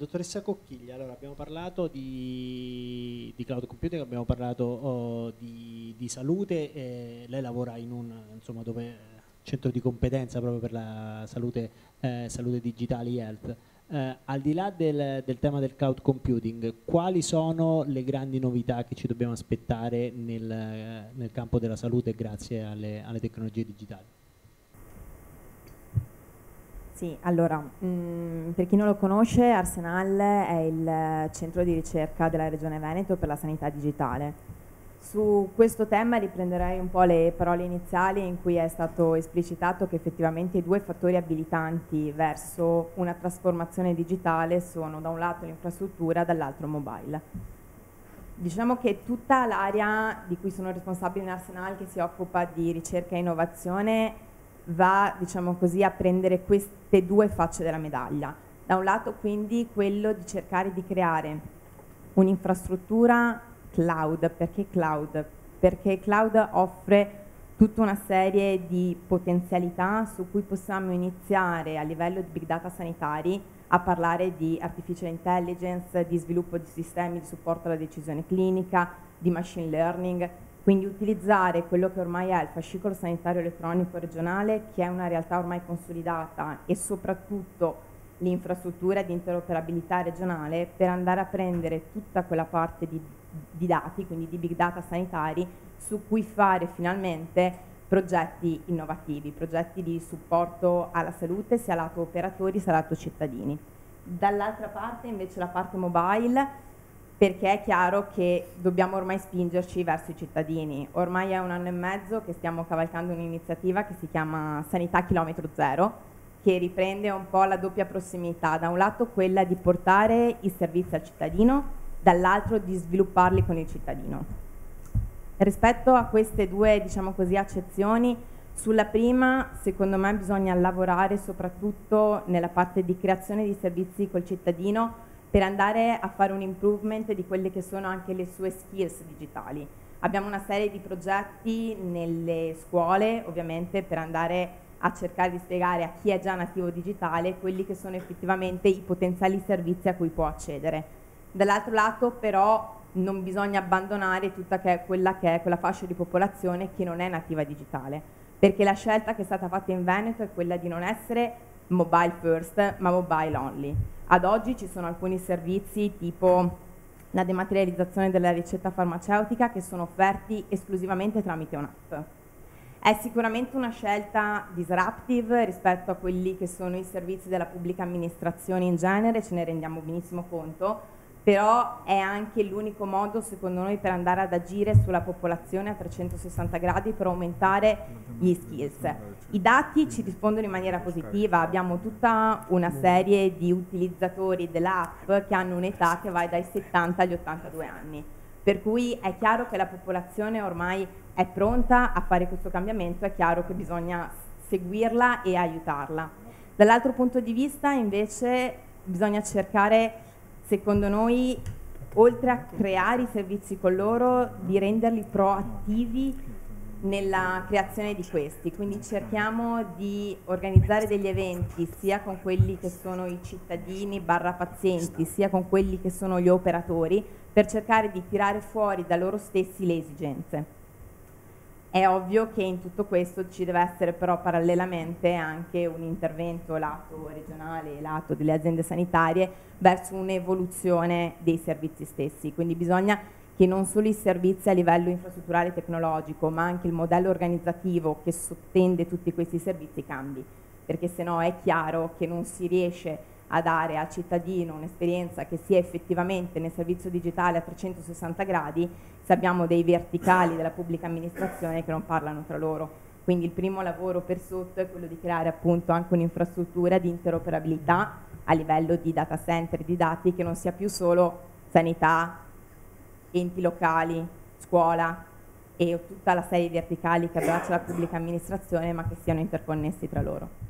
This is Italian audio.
Dottoressa Cocchiglia, allora abbiamo parlato di, di cloud computing, abbiamo parlato oh, di, di, salute, eh, lei lavora in un insomma, dove, centro di competenza proprio per la salute, eh, salute digitale health. Eh, al di là del, del, tema del cloud computing, quali sono le grandi novità che ci dobbiamo aspettare nel, nel campo della salute grazie alle, alle tecnologie digitali? Sì, allora, mh, mm, per chi non lo conosce, Arsenal è il centro di ricerca della Regione Veneto per la sanità digitale. Su questo tema riprenderei un po' le parole iniziali in cui è stato esplicitato che effettivamente i due fattori abilitanti verso una trasformazione digitale sono da un lato l'infrastruttura, dall'altro mobile. Diciamo che tutta l'area di cui sono responsabile in Arsenal che si occupa di ricerca e innovazione va diciamo così, a prendere queste due facce della medaglia. Da un lato quindi quello di cercare di creare un'infrastruttura cloud, perché cloud? Perché cloud offre tutta una serie di potenzialità su cui possiamo iniziare a livello di big data sanitari a parlare di artificial intelligence, di sviluppo di sistemi di supporto alla decisione clinica, di machine learning, quindi utilizzare quello che ormai è il fascicolo sanitario elettronico regionale, che è una realtà ormai consolidata, e soprattutto l'infrastruttura di interoperabilità regionale per andare a prendere tutta quella parte di, di dati, quindi di big data sanitari, su cui fare finalmente progetti innovativi, progetti di supporto alla salute sia lato operatori sia lato cittadini. Dall'altra parte invece la parte mobile perché è chiaro che dobbiamo ormai spingerci verso i cittadini. Ormai è un anno e mezzo che stiamo cavalcando un'iniziativa che si chiama Sanità Chilometro Zero, che riprende un po' la doppia prossimità, da un lato quella di portare i servizi al cittadino, dall'altro di svilupparli con il cittadino. Rispetto a queste due, diciamo così, accezioni, sulla prima, secondo me, bisogna lavorare soprattutto nella parte di creazione di servizi col cittadino, per andare a fare un improvement di quelle che sono anche le sue skills digitali. Abbiamo una serie di progetti nelle scuole, ovviamente, per andare a cercare di spiegare a chi è già nativo digitale quelli che sono effettivamente i potenziali servizi a cui può accedere. Dall'altro lato però non bisogna abbandonare tutta che quella che è quella fascia di popolazione che non è nativa digitale, perché la scelta che è stata fatta in Veneto è quella di non essere mobile first ma mobile only. Ad oggi ci sono alcuni servizi tipo la dematerializzazione della ricetta farmaceutica che sono offerti esclusivamente tramite un'app. È sicuramente una scelta disruptive rispetto a quelli che sono i servizi della pubblica amministrazione in genere, ce ne rendiamo benissimo conto, però è anche l'unico modo secondo noi per andare ad agire sulla popolazione a 360 gradi per aumentare gli skills. I dati ci rispondono in maniera positiva, abbiamo tutta una serie di utilizzatori dell'app che hanno un'età che va dai 70 agli 82 anni, per cui è chiaro che la popolazione ormai è pronta a fare questo cambiamento, è chiaro che bisogna seguirla e aiutarla. Dall'altro punto di vista invece bisogna cercare secondo noi, oltre a creare i servizi con loro, di renderli proattivi nella creazione di questi, quindi cerchiamo di organizzare degli eventi sia con quelli che sono i cittadini barra pazienti, sia con quelli che sono gli operatori, per cercare di tirare fuori da loro stessi le esigenze. È ovvio che in tutto questo ci deve essere però parallelamente anche un intervento lato regionale e lato delle aziende sanitarie verso un'evoluzione dei servizi stessi, quindi bisogna che non solo i servizi a livello infrastrutturale e tecnologico, ma anche il modello organizzativo che sottende tutti questi servizi cambi, perché se no è chiaro che non si riesce a dare al cittadino un'esperienza che sia effettivamente nel servizio digitale a 360 gradi se abbiamo dei verticali della pubblica amministrazione che non parlano tra loro. Quindi il primo lavoro per sotto è quello di creare appunto anche un'infrastruttura di interoperabilità a livello di data center di dati che non sia più solo sanità, enti locali, scuola e tutta la serie di verticali che abbraccia la pubblica amministrazione ma che siano interconnessi tra loro.